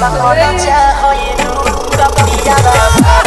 把我的前路走不一样的。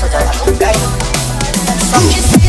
सजाया गाय सब